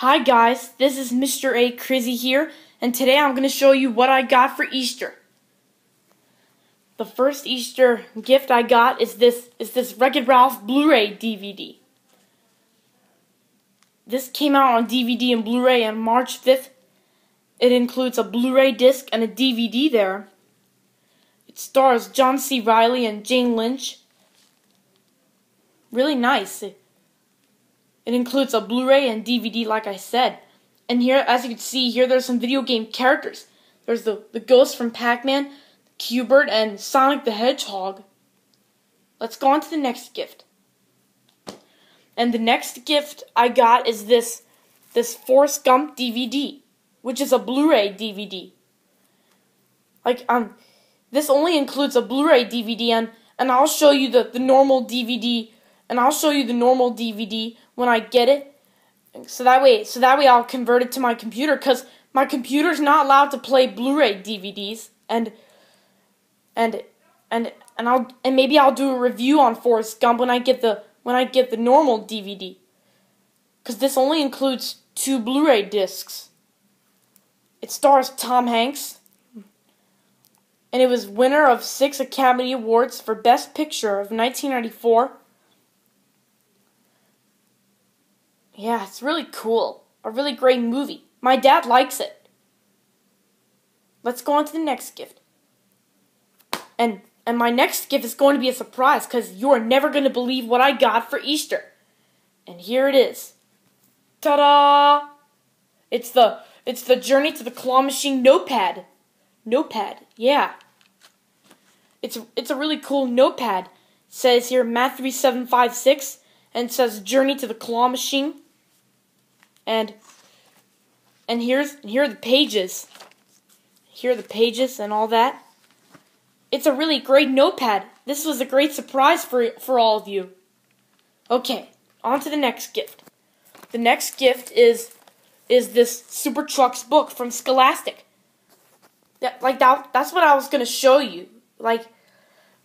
Hi guys, this is Mr. Acrizzy here, and today I'm going to show you what I got for Easter. The first Easter gift I got is this is this Wreck-It Ralph Blu-ray DVD. This came out on DVD and Blu-ray on March 5th. It includes a Blu-ray disc and a DVD there. It stars John C. Reilly and Jane Lynch. Really nice. It, it includes a Blu-ray and DVD, like I said. And here, as you can see here, there's some video game characters. There's the, the Ghost from Pac-Man, Q*bert, and Sonic the Hedgehog. Let's go on to the next gift. And the next gift I got is this this Forrest Gump DVD, which is a Blu-ray DVD. Like um this only includes a Blu-ray DVD and and I'll show you the, the normal DVD and I'll show you the normal DVD when I get it. So that way so that way I'll convert it to my computer cuz my computer's not allowed to play Blu-ray DVDs and and and and I'll and maybe I'll do a review on Forrest Gump when I get the when I get the normal DVD. Because this only includes two Blu ray discs. It stars Tom Hanks, and it was winner of six Academy Awards for Best Picture of 1994. Yeah, it's really cool. A really great movie. My dad likes it. Let's go on to the next gift. And and my next gift is going to be a surprise because you're never going to believe what I got for Easter. And here it is. Ta-da! It's the it's the Journey to the Claw Machine notepad. Notepad, yeah. It's it's a really cool notepad. It says here Math 3756 and says Journey to the Claw Machine. And and here's here are the pages. Here are the pages and all that. It's a really great notepad. This was a great surprise for, for all of you. Okay, on to the next gift. The next gift is is this Super Trucks book from Scholastic. Yeah, like that that's what I was to show you. Like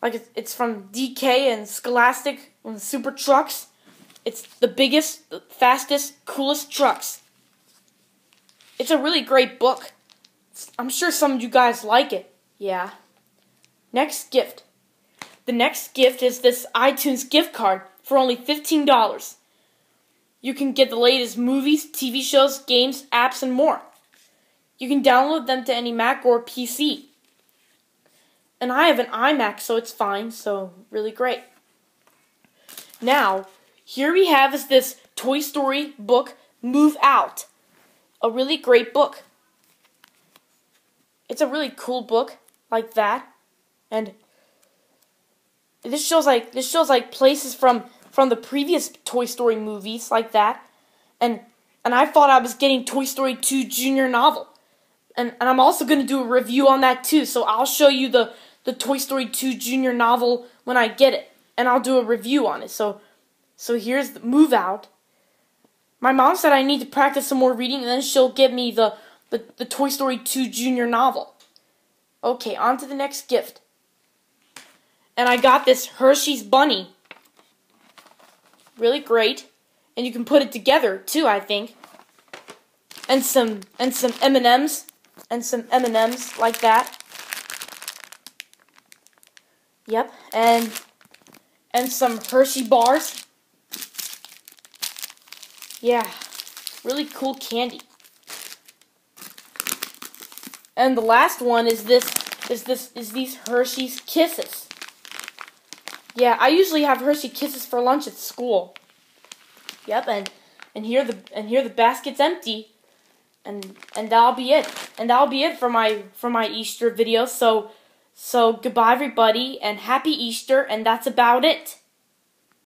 like it's, it's from DK and Scholastic and Super Trucks. It's the biggest, fastest, coolest trucks. It's a really great book. I'm sure some of you guys like it. Yeah. Next gift. The next gift is this iTunes gift card for only $15. You can get the latest movies, TV shows, games, apps, and more. You can download them to any Mac or PC. And I have an iMac, so it's fine, so really great. Now, here we have is this Toy Story book, Move Out. A really great book. It's a really cool book, like that and this shows like this shows like places from from the previous Toy Story movies like that, and and I thought I was getting Toy Story 2 Junior novel, and and I'm also gonna do a review on that too. So I'll show you the the Toy Story 2 Junior novel when I get it, and I'll do a review on it. So so here's the move out. My mom said I need to practice some more reading, and then she'll give me the the, the Toy Story 2 Junior novel. Okay, on to the next gift and I got this Hershey's Bunny. Really great. And you can put it together too, I think. And some and some M&Ms and some M&Ms like that. Yep, and and some Hershey bars. Yeah, really cool candy. And the last one is this is this is these Hershey's Kisses. Yeah, I usually have Hershey Kisses for lunch at school. Yep, and and here the and here the basket's empty. And and that'll be it. And that'll be it for my for my Easter video. So so goodbye everybody and happy Easter and that's about it.